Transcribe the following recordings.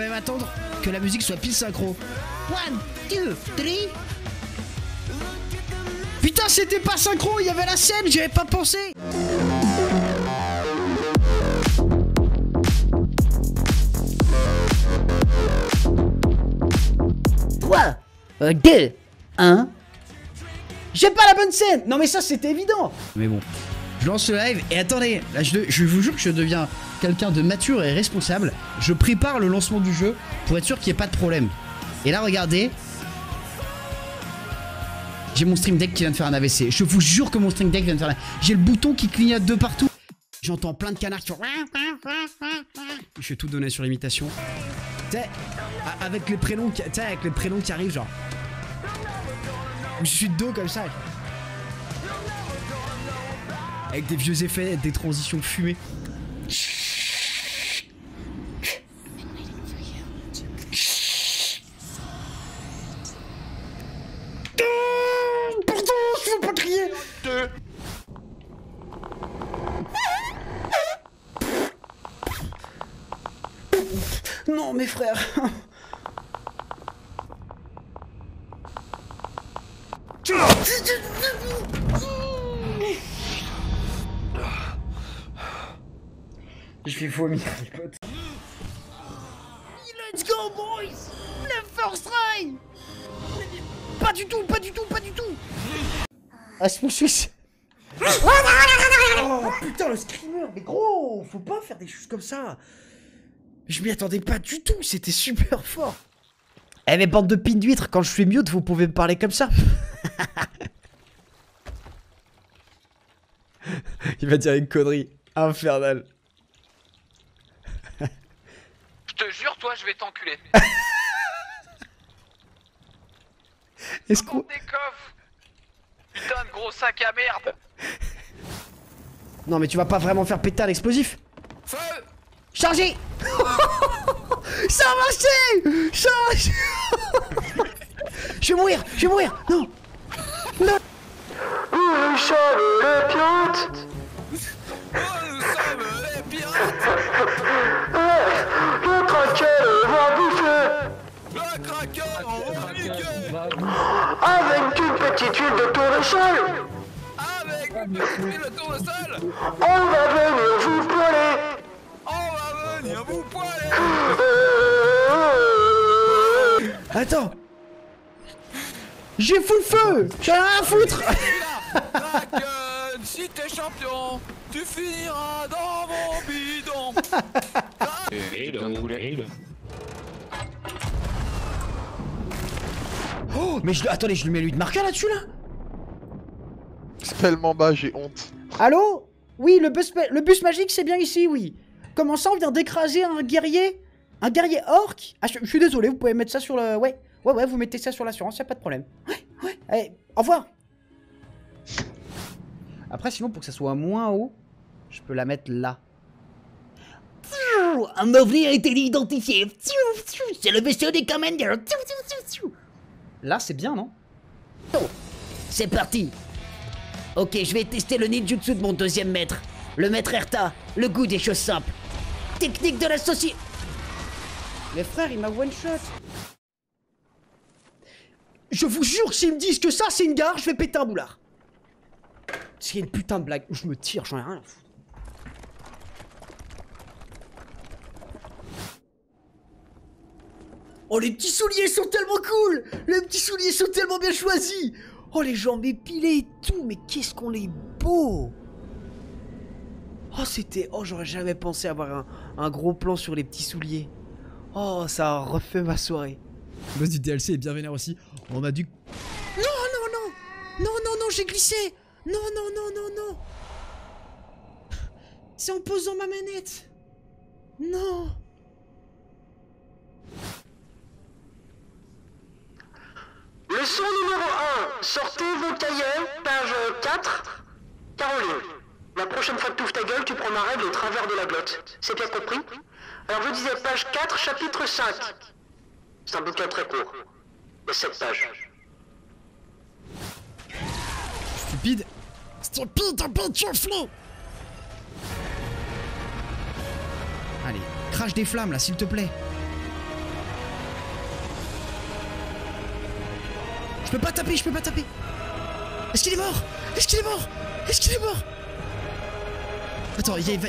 même attendre que la musique soit pile synchro. One, two, three. Putain, c'était pas synchro, il y avait la scène, j'y avais pas pensé. Euh, deux, un. J'ai pas la bonne scène Non mais ça c'était évident Mais bon, je lance le live et attendez, je, vous jure que je deviens quelqu'un de mature et responsable. Je prépare le lancement du jeu pour être sûr qu'il n'y ait pas de problème. Et là regardez, j'ai mon stream deck qui vient de faire un AVC. Je vous jure que mon stream deck vient de faire un J'ai le bouton qui clignote de partout. J'entends plein de canards qui font... Je vais tout donner sur l'imitation. Avec les prénoms qui, avec les prénoms qui arrivent, genre... Je suis de dos comme ça. Avec des vieux effets, des transitions fumées. Pardon, je veux pas crier. Non, mes frères. Je vais vomir, les potes. Let's go, boys! Le first try! Pas du tout, pas du tout, pas du tout! Ah, c'est mon suisse! Oh putain, le screamer! Mais gros, faut pas faire des choses comme ça! Je m'y attendais pas du tout, c'était super fort! Eh, mais bande de pins d'huîtres, quand je fais mute, vous pouvez me parler comme ça! Il va dire une connerie infernale. Je te jure, toi, je vais t'enculer. Est-ce qu'on... Des coffres Putain de gros sac à merde. Non mais tu vas pas vraiment faire péter un explosif. Feu! Chargé Ça a marché marché Je vais mourir Je vais mourir. Non. Non. Charles les pirates huile de tournesol Avec le tournesol On va venir vous poêler On va venir vous poêler Euh, Attends. J'ai full feu. J'ai rien à foutre. Si t'es champion, tu finiras dans mon bidon Oh Mais je... Attendez, je lui mets lui de marqueur là-dessus là C'est tellement bas, j'ai honte. Allô? Oui, le bus, le bus magique c'est bien ici, oui. Comment ça, on vient d'écraser un guerrier? Un guerrier orc? Ah, je, je suis désolé, vous pouvez mettre ça sur le... Ouais, ouais, ouais, vous mettez ça sur l'assurance, y a pas de problème. Ouais, ouais, allez, au revoir Après, sinon, pour que ça soit moins haut, je peux la mettre là. Un ovni a été identifié. C'est le vaisseau des Commanders. Là, c'est bien, non? C'est parti. Ok, je vais tester le ninjutsu de mon deuxième maître. Le maître Erta, le goût des choses simples. Technique de la société. Les frères, il m'a one shot. Je vous jure que s'ils me disent que ça c'est une gare, je vais péter un boulard. C'est une putain de blague. Je me tire, j'en ai rien à foutre. Oh, les petits souliers sont tellement cool. Les petits souliers sont tellement bien choisis. Oh, les jambes épilées et tout, mais qu'est-ce qu'on est beau. Oh, c'était... Oh, j'aurais jamais pensé avoir un, un gros plan sur les petits souliers. Oh, ça a refait ma soirée. Le boss du DLC est bien vénère aussi. On a dû... Non, non, non. Non, non, non, j'ai glissé. Non, non, non, non, non. C'est en posant ma manette. Non Leçon numéro 1. Sortez vos cahiers, page 4. Caroline, la prochaine fois que tu ouvres ta gueule, tu prends ma règle au travers de la glotte. C'est bien compris? Alors je disais page 4, chapitre 5. C'est un bouquin très court. A 7 pages. Stupide Stupide, abétioflé Allez, crache des flammes là, s'il te plaît. Je peux pas taper, je peux pas taper. Est-ce qu'il est mort? Est-ce qu'il est mort? Est-ce qu'il est mort? Attends, il y a... va-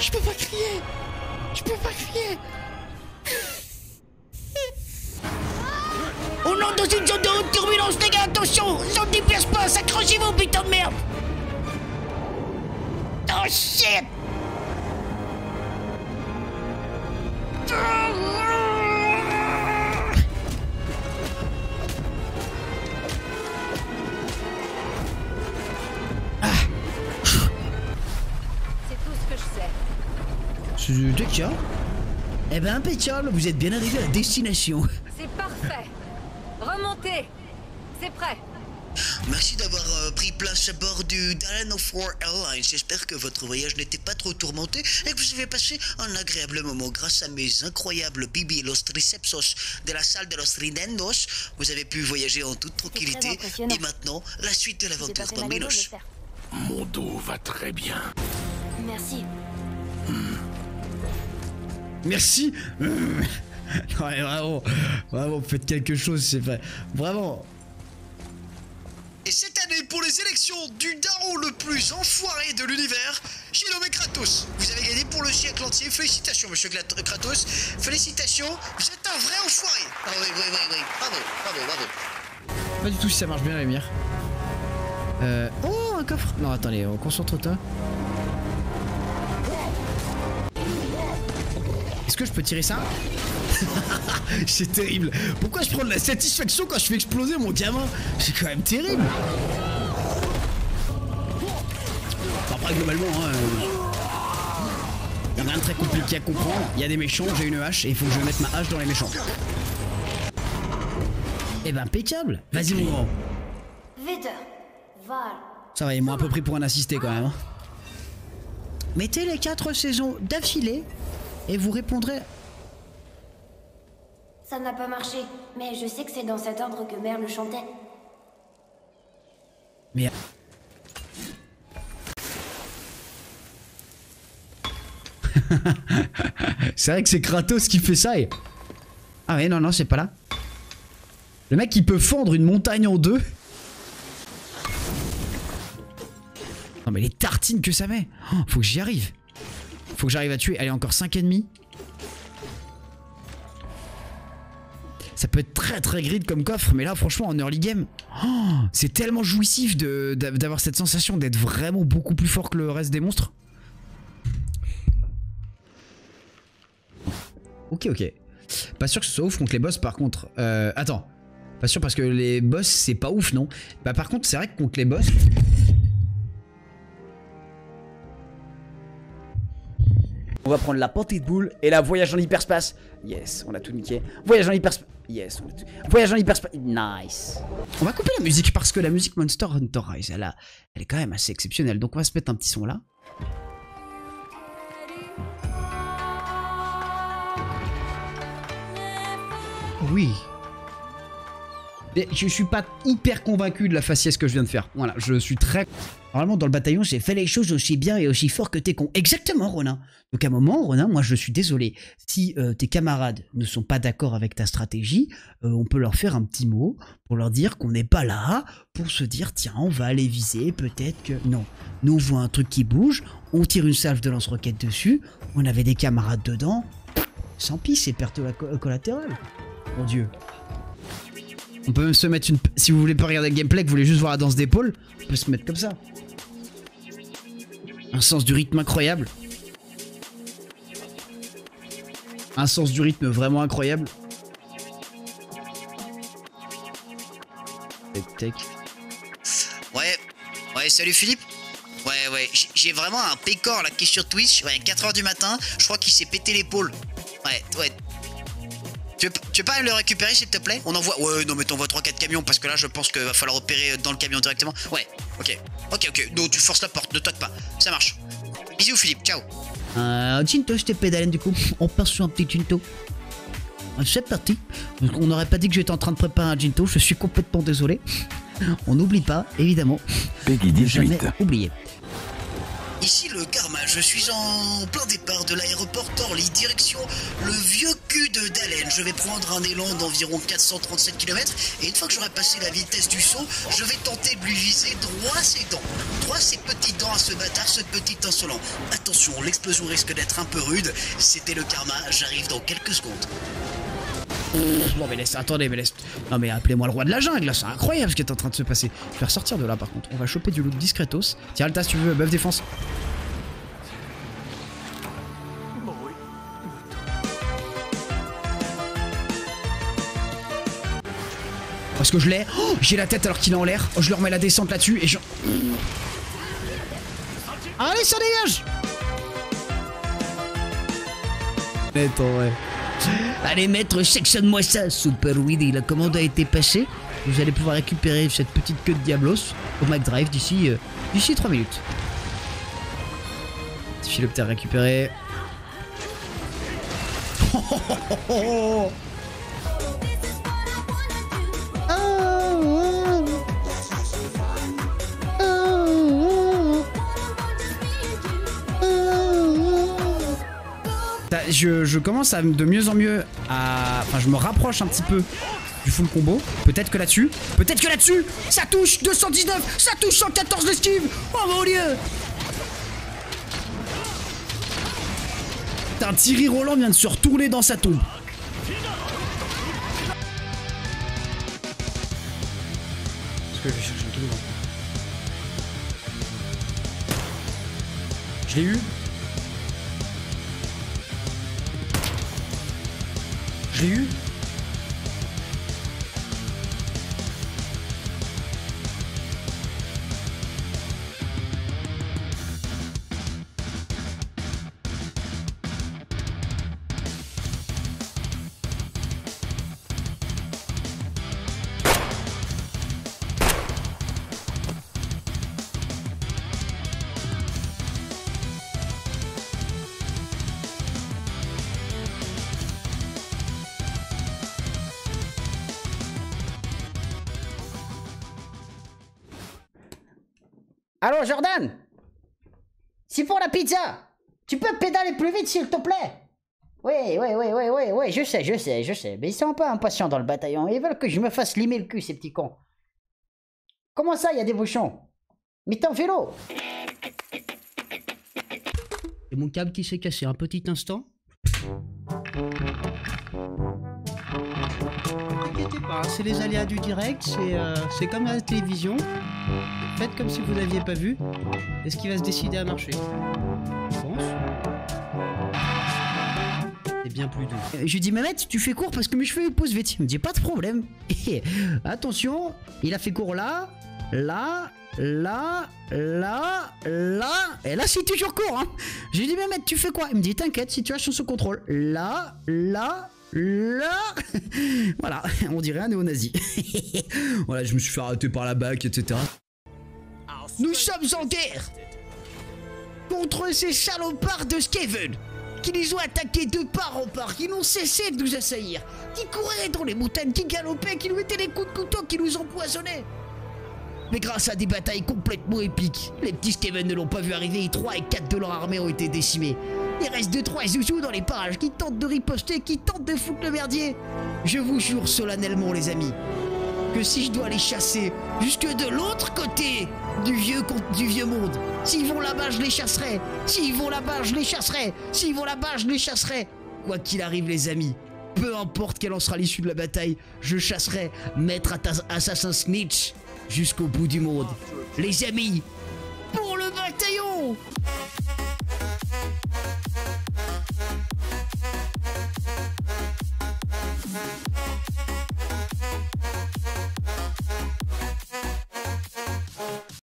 Je peux pas crier. Je peux pas crier. On entre dans une zone de haute turbulence, les gars, attention. Zone d'hyperspace, accrochez-vous, putain de merde. Oh shit Dekia Eh ben impeccable, vous êtes bien arrivé à destination. C'est parfait. Remontez. C'est prêt. Merci d'avoir euh, pris place à bord du of War Airlines. J'espère que votre voyage n'était pas trop tourmenté et que vous avez passé un agréable moment grâce à mes incroyables bibi los tricepsos de la salle de los Rinendos. Vous avez pu voyager en toute tranquillité. Et maintenant, la suite de l'aventure Bambinos. Mon dos va très bien. Merci. Merci Ouais, vraiment, vraiment, faites quelque chose, c'est vrai. Vraiment. Et cette année, pour les élections du daron le plus enfoiré de l'univers, j'ai nommé Kratos. Vous avez gagné pour le siècle entier. Félicitations, monsieur Glat- Kratos. Félicitations, vous êtes un vrai enfoiré. Ah oui, oui, oui, oui. Bravo, bravo, bravo. Pas du tout si ça marche bien, Rémir. Euh. Oh, un coffre Non, attendez, on concentre-toi. Est-ce que je peux tirer ça C'est terrible. Pourquoi je prends de la satisfaction quand je fais exploser mon gamin C'est quand même terrible. Après, globalement, hein, euh, y a rien de très compliqué à comprendre. Il y a des méchants, j'ai une hache et il faut que je mette ma hache dans les méchants. Eh ben, impeccable. Vas-y, mon grand. Ça va, ils m'ont un peu pris pour un assisté quand même. hein. Mettez les quatre saisons d'affilée et vous répondrez. Ça n'a pas marché, mais je sais que c'est dans cet ordre que Mère le chantait. Mais. c'est vrai que c'est Kratos qui fait ça et. Ah ouais, non, non, c'est pas là. Le mec qui peut fendre une montagne en deux. Non mais les tartines que ça met Oh, Faut que j'y arrive Faut que j'arrive à tuer. Allez encore 5 ennemis. Ça peut être très très grid comme coffre Mais là franchement en early game oh, C'est tellement jouissif d'avoir cette sensation d'être vraiment beaucoup plus fort que le reste des monstres. Ok ok. Pas sûr que ce soit ouf contre les boss par contre Euh, Attends. Pas sûr parce que les boss c'est pas ouf non. Bah par contre c'est vrai que contre les boss On va prendre la petite boule et la voyage en hyperspace. Yes, on a tout niqué. Voyage en hyperspace. Yes, on a tout. Voyage en hyperspace. Nice. On va couper la musique parce que la musique Monster Hunter Rise, elle, a- elle est quand même assez exceptionnelle. Donc on va se mettre un petit son là. Oui. Mais je suis pas hyper convaincu de la faciès que je viens de faire. Voilà, je suis très... Normalement, dans le bataillon, j'ai fait les choses aussi bien et aussi fort que t'es con. Exactement, Ronin. Donc à un moment, Ronin, moi je suis désolé. Si euh, tes camarades ne sont pas d'accord avec ta stratégie, euh, on peut leur faire un petit mot pour leur dire qu'on n'est pas là pour se dire tiens, on va aller viser, peut-être que... Non. Nous, on voit un truc qui bouge, on tire une salve de lance-roquette dessus, on avait des camarades dedans. Sans pis, c'est perte la co- collatérale. Mon dieu. On peut même se mettre une... Si vous voulez pas regarder le gameplay, que vous voulez juste voir la danse d'épaule, on peut se mettre comme ça. Un sens du rythme incroyable. Un sens du rythme vraiment incroyable. Tac, tac. Ouais, ouais, salut Philippe. Ouais, ouais, j'ai vraiment un pécor là qui est sur Twitch. Ouais, 4h du matin, je crois qu'il s'est pété l'épaule. Ouais, ouais. Tu veux, tu veux pas le récupérer s'il te plaît? On envoie. Ouais, non, mais t'envoies 3-4 camions parce que là, je pense qu'il va falloir opérer dans le camion directement. Ouais, ok. Ok, ok. Non, tu forces la porte, ne toque pas. Ça marche. Bisous Philippe, ciao. Un Ginto, je t'ai pédalé du coup. On passe sur un petit Ginto. C'est parti. Donc, On n'aurait pas dit que j'étais en train de préparer un Ginto. Je suis complètement désolé. On n'oublie pas, évidemment. Peggy de Jamais 18. oublier. Ici le Karma, je suis en plein départ de l'aéroport Torly, direction le vieux de d'haleine. Je vais prendre un élan d'environ 437 km et une fois que j'aurai passé la vitesse du saut, je vais tenter de lui viser droit ses dents. Droit ses petites dents à ce bâtard, ce petit insolent. Attention, l'explosion risque d'être un peu rude. C'était le karma, j'arrive dans quelques secondes. Bon mais laisse, attendez, mais laisse. Non mais appelez-moi le roi de la jungle, c'est incroyable ce qui est en train de se passer. Je vais ressortir de là par contre. On va choper du loot discretos. Tiens, Alta, si tu veux, buff défense. Que je l'ai. Oh, J'ai la tête alors qu'il est en l'air. Oh, je lui remets la descente là-dessus et je. Allez, ça dégage Attends, ouais. Allez, maître, sectionne-moi ça. Super Willy, la commande a été passée. Vous allez pouvoir récupérer cette petite queue de Diablos au McDrive d'ici euh, d'ici 3 minutes. Philoptère récupéré. T'as- Je, commence à de mieux en mieux à. Enfin, je me rapproche un petit peu du full combo. Peut-être que là-dessus. Peut-être que là-dessus Ça touche 219 Ça touche 114 d'esquive Oh mon dieu Putain, Thierry Roland vient de se retourner dans sa tombe. Est-ce que je vais chercher un kill Je l'ai eu Je Allô, Jordan? C'est pour la pizza Tu peux pédaler plus vite, s'il te plaît Oui, oui, oui, oui, oui, oui, je sais, je sais, je sais. Mais ils sont peu impatients dans le bataillon. Ils veulent que je me fasse limer le cul, ces petits cons. Comment ça, il y a des bouchons? Mais en vélo C'est mon câble qui s'est cassé un petit instant. Pas, c'est les aléas du direct, c'est euh, comme la télévision. Faites comme si vous n'aviez pas vu. Et ce qui va se décider à marcher. Je pense. Bien plus doux. Je lui dis, Mehmet, tu fais court parce que mes cheveux poussent vite. Il me dit, pas de problème. Attention, il a fait court là, là, là, là, là. Et là, c'est toujours court. Hein. Lui dis, Mehmet, tu fais quoi? Il me dit, t'inquiète, situation sous contrôle. Là, là, là. voilà, on dirait un néo-nazi. voilà, je me suis fait arrêter par la BAC, etc. Nous sommes en guerre contre ces salopards de Skaven qui nous ont attaqués de part en part, qui n'ont cessé de nous assaillir, qui couraient dans les montagnes, qui galopaient, qui nous mettaient des coups de couteau, qui nous empoisonnaient. Mais grâce à des batailles complètement épiques, les petits Skaven ne l'ont pas vu arriver et 3 et 4 de leur armée ont été décimés. Il reste 2-3 zouzous dans les parages qui tentent de riposter, qui tentent de foutre le merdier. Je vous jure solennellement les amis, que si je dois les chasser jusque de l'autre côté du vieux, du vieux monde, s'ils vont là-bas, je les chasserai. S'ils vont là-bas, je les chasserai. S'ils vont là-bas, je les chasserai. Quoi qu'il arrive, les amis, peu importe quelle en sera l'issue de la bataille, je chasserai Maître Assassin Snitch jusqu'au bout du monde. Les amis, pour le bataillon